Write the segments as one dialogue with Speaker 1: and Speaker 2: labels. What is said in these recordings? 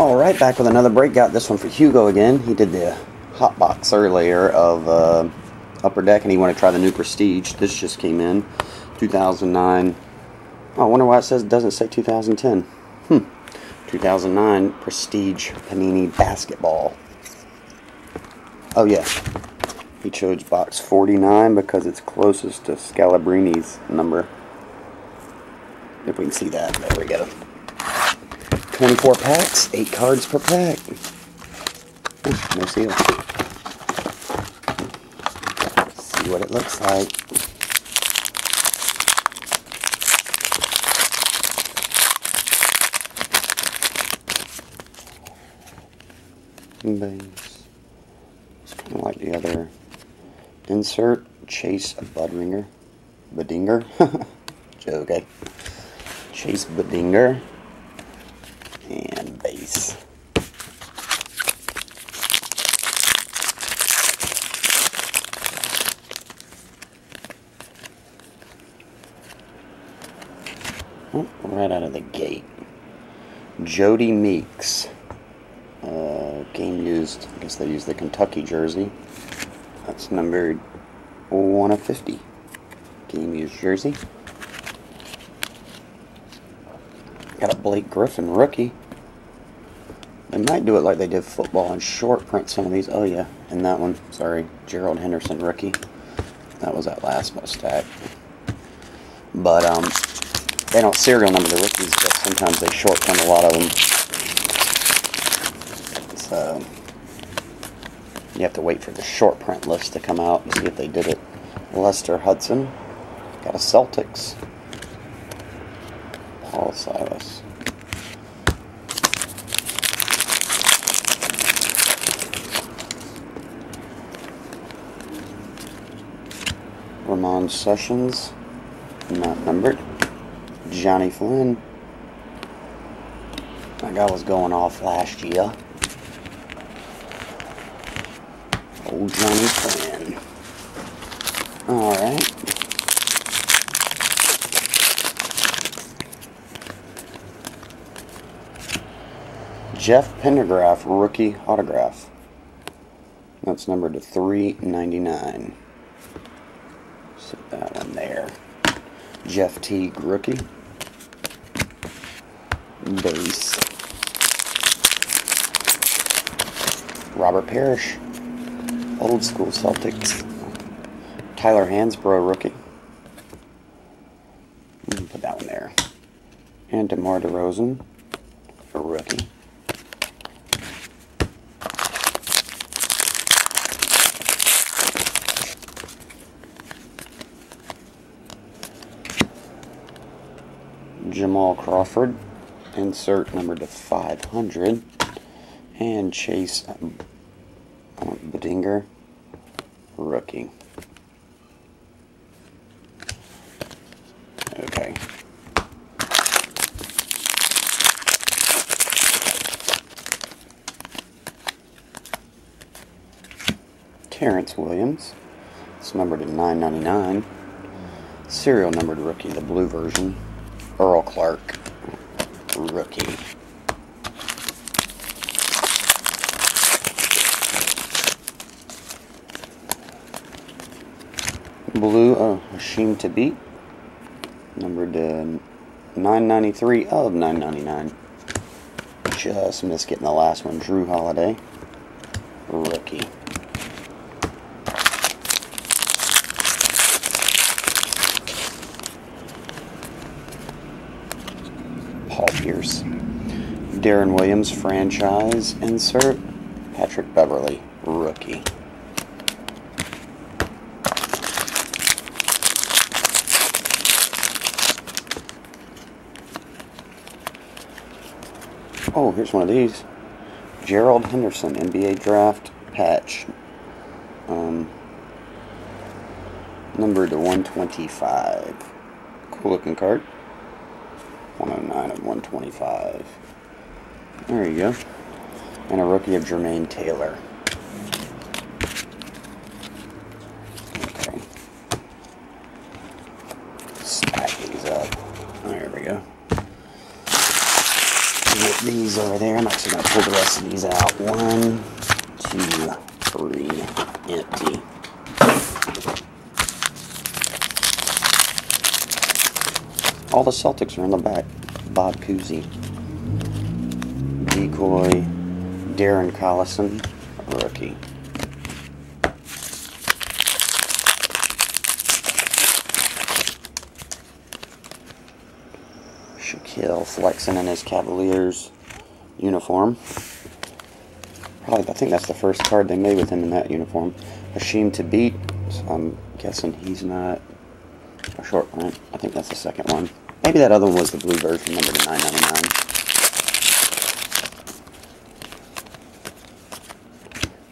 Speaker 1: All right, back with another break. Got this one for Hugo again. He did the hot box earlier of uh, Upper Deck, and he wanted to try the new Prestige. This just came in, 2009. Oh, I wonder why it says it doesn't say 2010. Hmm. 2009 Prestige Panini Basketball. Oh yeah, he chose box 49 because it's closest to Scalabrine's number. If we can see that, there we go. 24 packs, 8 cards per pack. Ooh, no seal. See what it looks like. Bangs. It's kind of like the other insert. Chase Budringer. Budinger. okay. Eh? Chase Budinger. And base. Oh, right out of the gate. Jodie Meeks. Uh, game used, I guess they used the Kentucky jersey. That's numbered 1 of 50. Game used jersey. Got a Blake Griffin rookie. They might do it like they did football and short print some of these. Oh yeah, and that one, sorry, Gerald Henderson rookie. That was that last stack. But um, they don't serial number the rookies, but sometimes they short print a lot of them. So you have to wait for the short print list to come out and see if they did it. Lester Hudson, got a Celtics. Paul Silas. Ramon Sessions, not numbered. Johnny Flynn. That guy was going off last year. Old Johnny Flynn. Alright. Jeff Pendergraph rookie autograph. That's numbered to 399. Set that one there. Jeff Teague rookie. Base. Robert Parish. Old school Celtics. Tyler Hansbrough rookie. Put that one there. And DeMar DeRozan for rookie. Jamal Crawford, insert number to 500, and Chase um, Budinger, rookie. Okay. Terrence Williams, it's numbered to 999. Serial numbered rookie, the blue version. Earl Clark, rookie. Blue, uh, oh, Hasheem Thabeet, numbered uh, to 993 of 999. Just missed getting the last one. Jrue Holiday, rookie. Pierce. Deron Williams, franchise insert. Patrick Beverley, rookie. Oh, here's one of these. Gerald Henderson, NBA draft patch. Um, numbered to 125. Cool looking card. 109 of 125. There you go. And a rookie of Jermaine Taylor. Okay. Stack these up. Oh, there we go. Get these over there. I'm actually going to pull the rest of these out. One, two, three, empty. All the Celtics are in the back. Bob Cousy. Decoy. Darren Collison. Rookie. Shaquille flexing in his Cavaliers uniform. Probably, I think that's the first card they made with him in that uniform. Hasheem Thabeet, so I'm guessing he's not a short print. I think that's the second one. Maybe that other one was the blue version, number to 999.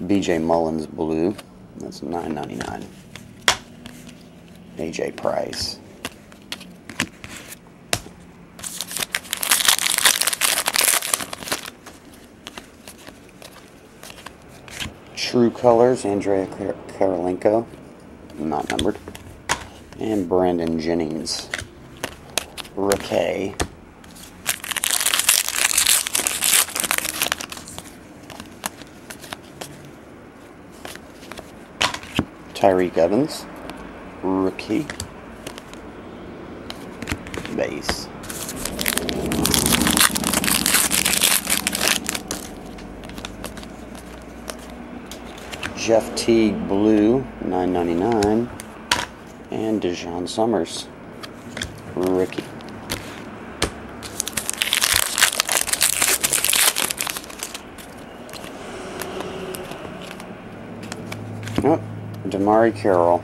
Speaker 1: BJ Mullens blue, that's 999. AJ Price. True Colors, Andrei Kirilenko, not numbered. And Brandon Jennings. Rickey. Tyreke Evans. Rookie. Base. Jeff Teague Blue, 9.99, and DaJuan Summers, rookie. Oh, DeMarre Carroll,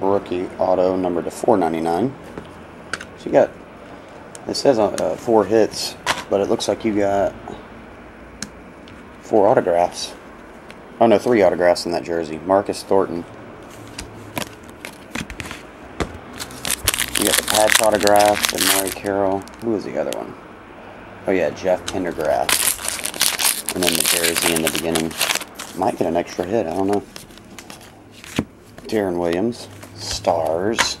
Speaker 1: rookie auto number to 4.99. So you got it says uh, four hits, but it looks like you got four autographs. Oh no, three autographs in that jersey. Marcus Thornton. You got the patch autograph, and Murray Carroll. Who was the other one? Oh yeah, Jeff Pendergrass. And then the jersey in the beginning. Might get an extra hit, I don't know. Deron Williams. Stars.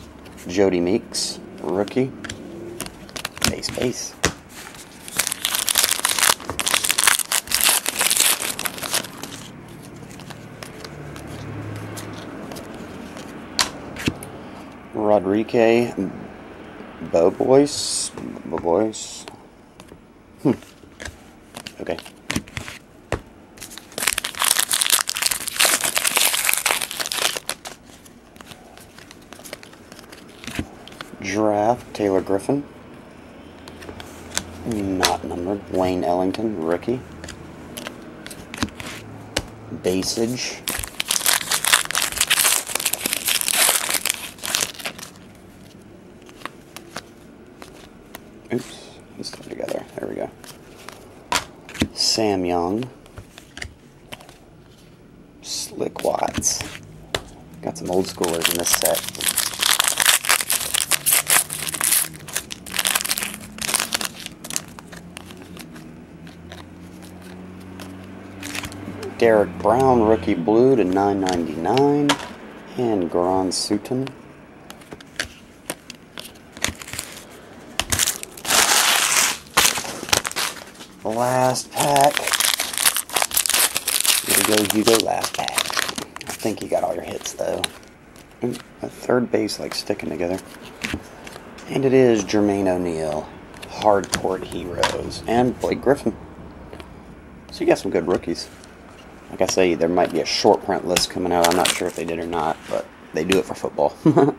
Speaker 1: Jodie Meeks. Rookie. Base base. Rodriguez, Beaubois, Beaubois. Hmm. Okay. Draft, Taylor Griffin. Not numbered. Wayne Ellington, rookie. Basage. Oops, let's put together. There we go. Sam Young. Slick Watts. Got some old schoolers in this set. Derrick Brown, rookie blue to 9.99, and Goran Suton. Last pack. Here we go, Hugo, last pack. I think you got all your hits, though. Ooh, a third base, like, sticking together. And it is Jermaine O'Neal, Hardcourt Heroes, and Blake Griffin. So you got some good rookies. Like I say, there might be a short print list coming out. I'm not sure if they did or not, but they do it for football.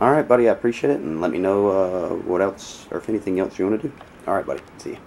Speaker 1: all right, buddy, I appreciate it, and let me know uh, what else, or if anything else you want to do. All right, buddy, see you.